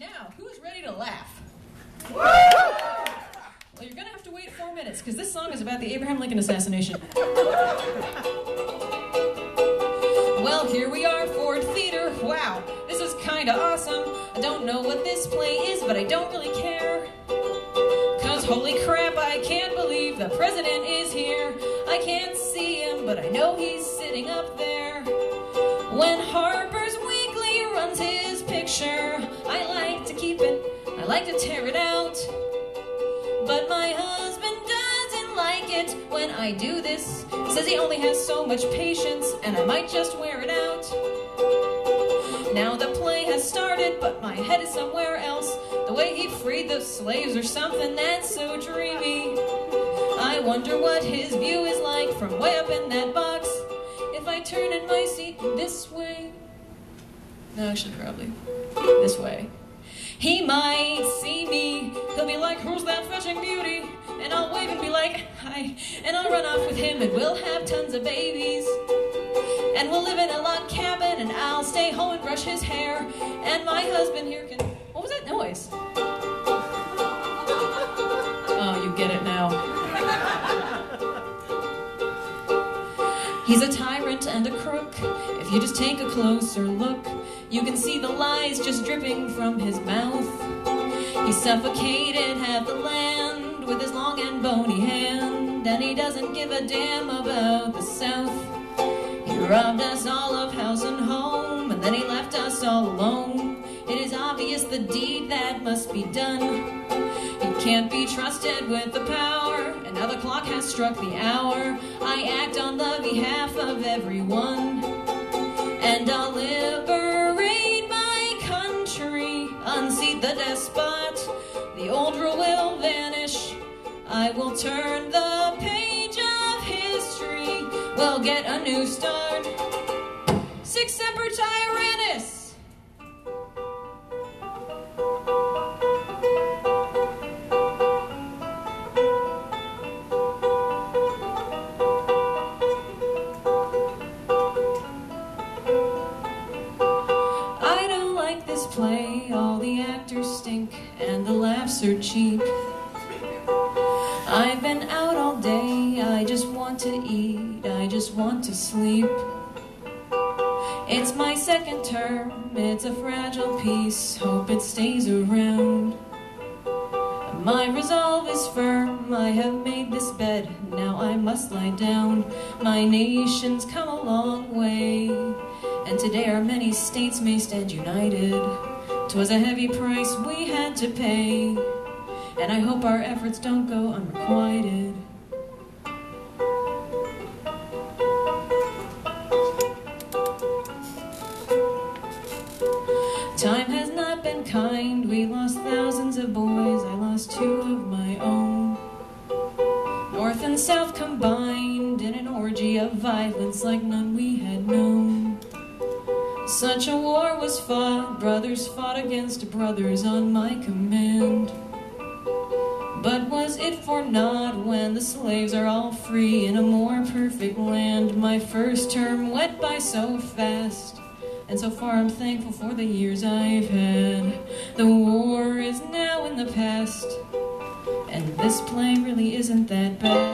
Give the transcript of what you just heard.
Now, who's ready to laugh? Well, you're gonna have to wait four minutes because this song is about the Abraham Lincoln assassination. Well, here we are, Ford Theater. Wow, this is kinda awesome. I don't know what this play is, but I don't really care. Cause holy crap, I can't believe the president is here. I can't see him, but I know he's sitting up there. When Harper's Weekly runs his picture, like to tear it out. But my husband doesn't like it when I do this. Says he only has so much patience, and I might just wear it out. Now the play has started, but my head is somewhere else. The way he freed the slaves or something that's so dreamy. I wonder what his view is like from way up in that box. If I turn in my seat this way. No, actually, probably this way. He might see me, he'll be like, who's that fetching beauty? And I'll wave and be like, hi, and I'll run off with him and we'll have tons of babies. And we'll live in a log cabin and I'll stay home and brush his hair. And my husband here can, what was that noise? Oh, you get it now. He's a tyrant and a crook. If you just take a closer look, you can see the lies just dripping from his mouth. He suffocated half the land with his long and bony hand, and he doesn't give a damn about the South. He robbed us all of house and home, and then he left us all alone. It is obvious the deed that must be done. He can't be trusted with the power, and now the clock has struck the hour. I act on the behalf of everyone, and I'll liberate the despot. The old rule will vanish. I will turn the page of history. We'll get a new start. This play. All the actors stink and the laughs are cheap. I've been out all day. I just want to eat. I just want to sleep. It's my second term. It's a fragile piece. Hope it stays around. My resolve is firm. I have made this bed. Now I must lie down. My nation's come a long way. And today our many states may stand united. 'Twas a heavy price we had to pay. And I hope our efforts don't go unrequited. Time has not been kind. We lost thousands of boys. I lost two of my own. North and South combined in an orgy of violence like none we had known. Such a war was fought, brothers fought against brothers on my command. But was it for naught when the slaves are all free in a more perfect land? My first term went by so fast, and so far I'm thankful for the years I've had. The war is now in the past, and this play really isn't that bad.